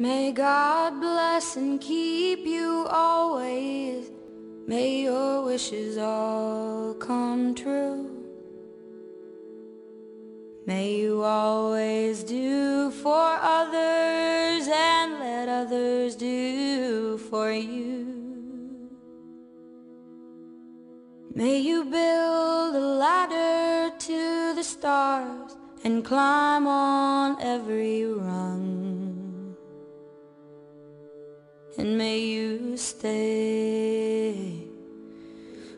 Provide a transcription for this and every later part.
May God bless and keep you always. May your wishes all come true. May you always do for others and let others do for you. May you build a ladder to the stars and climb on every rung. And may you stay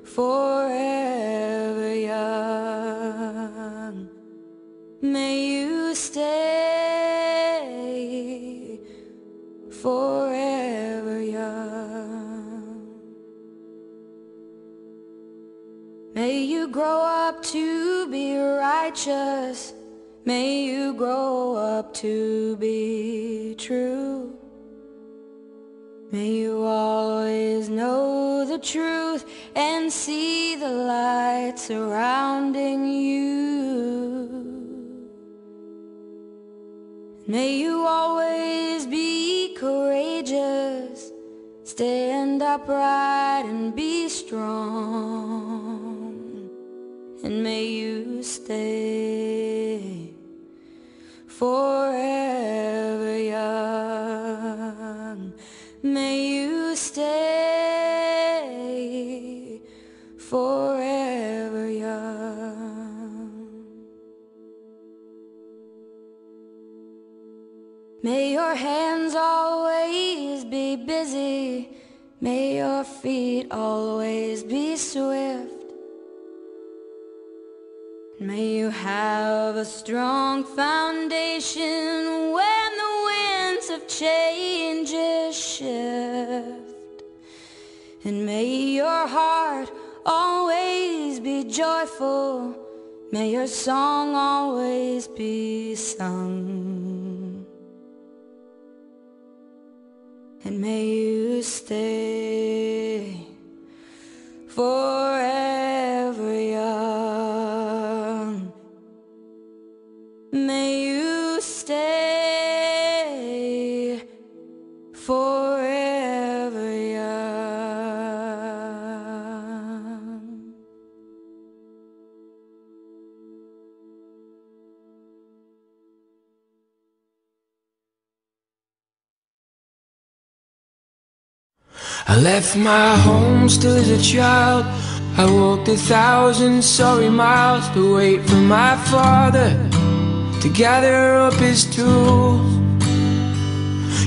forever young. May you stay forever young. May you grow up to be righteous. May you grow up to be true. May you always know the truth and see the light surrounding you. May you always be courageous, stand upright and be strong. And may you stay forever May you stay forever young. May your hands always be busy. May your feet always be swift. May you have a strong foundation when of change shift. And may your heart always be joyful. May your song always be sung. And may you stay forever forever young. I left my home still as a child. I walked a thousand sorry miles to wait for my father to gather up his tools.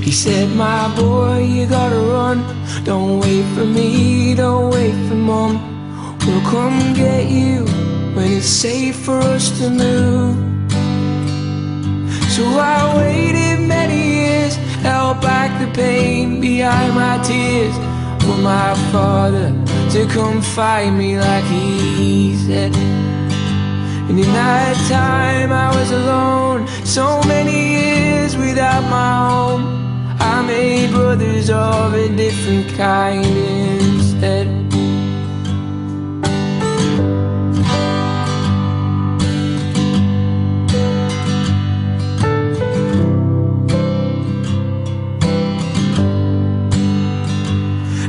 He said, My boy, you gotta run. Don't wait for me, don't wait for mom. We'll come get you when it's safe for us to move. So I waited many years, held back the pain behind my tears for my father to come find me like he said. And in that time I was alone, so many years without my home. Brothers of a different kind instead.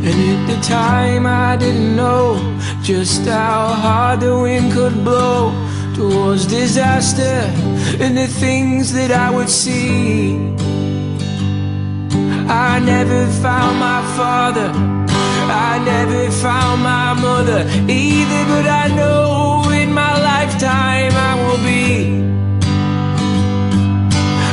And at the time I didn't know just how hard the wind could blow towards disaster and the things that I would see. I never found my father, I never found my mother either, but I know in my lifetime I will be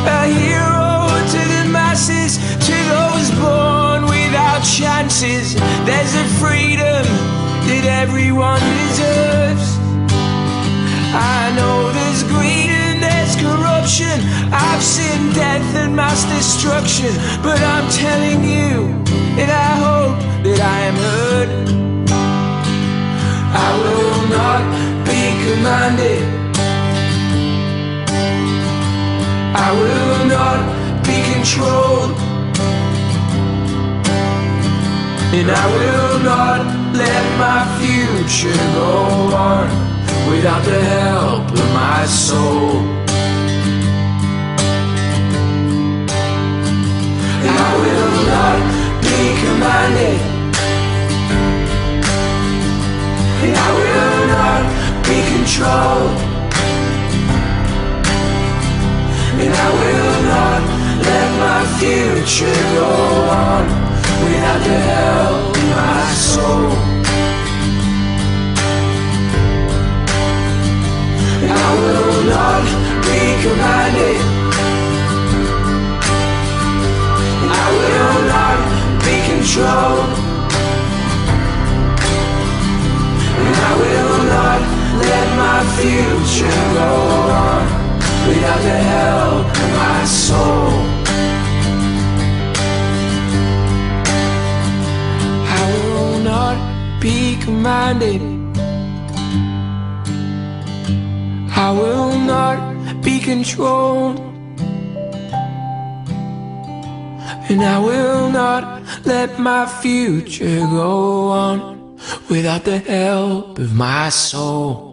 a hero to the masses, to those born without chances. There's a freedom that everyone deserves. I know there's greed I've seen death and mass destruction, but I'm telling you, and I hope that I am heard. I will not be commanded. I will not be controlled. And I will not let my future go on without the help of my soul. I will not be commanded. I will not be controlled. And I will not let my future go on. I will not be controlled. And I will not let my future go on without the help of my soul.